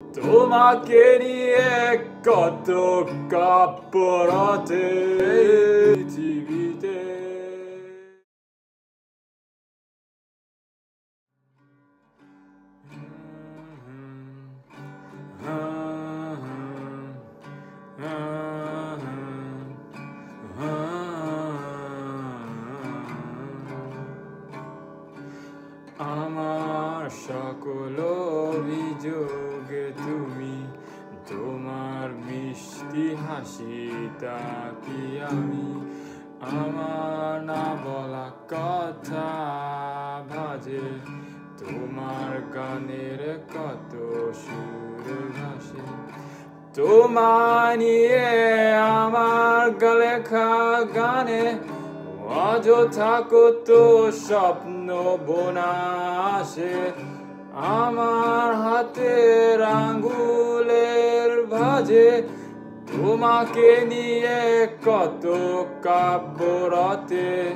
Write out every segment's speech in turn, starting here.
তোমাকে নিয়ে কত কাপড়তে পৃথিবীতে। আমার সকল অভিযোগে মিষ্টি হাসি তাকি আমি আমার না বলা কথা ভাজে তোমার গানের কত সুর ভাসে। তোমার নিয়ে আমার লেখা গানে অযথা কত স্বপ্ন বোনা আসে আমার হাতের আঙ্গুলের ভাজে তোমাকে নিয়ে কত কাব্যরতে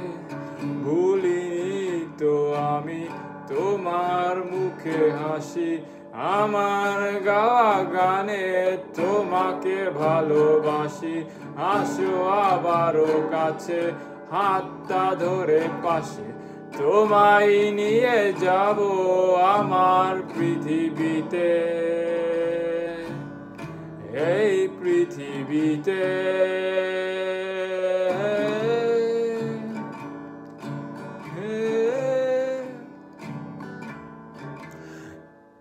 ভুলিনি তো আমি। তোমার মুখে হাসি, আমার গাওয়া গানে তোমাকে ভালোবাসি। আসো আবারও কাছে, হাতটা ধরে পাশে। তোমায় নিয়ে যাব আমার পৃথিবীতে। এই পৃথিবীতে।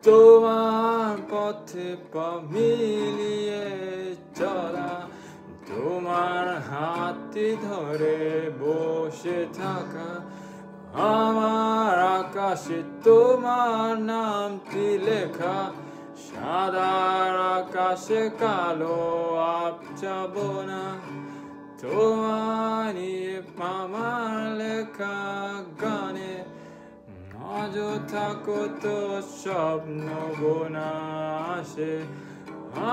তোমার পথে মিলিয়ে চলা, তোমার হাতি ধরে বসে থাকা, আমার আকাশে তোমার নামটি লেখা সাদার আকাশে কালো আপচাব না। তোমার আমার লেখা গানে অযথা কত স্বপ্ন গোনা আসে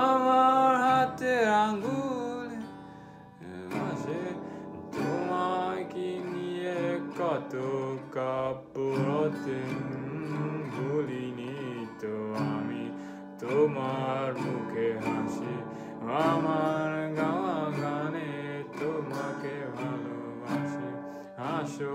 আমার হাতে আঙ্গুল আসে, তোমায় কি নিয়ে কত কাপড়তে ভুলিনি তো তোমার মুখে হাসি আমার গাওয়া গানে তোমাকে ভালোবাসি। আসো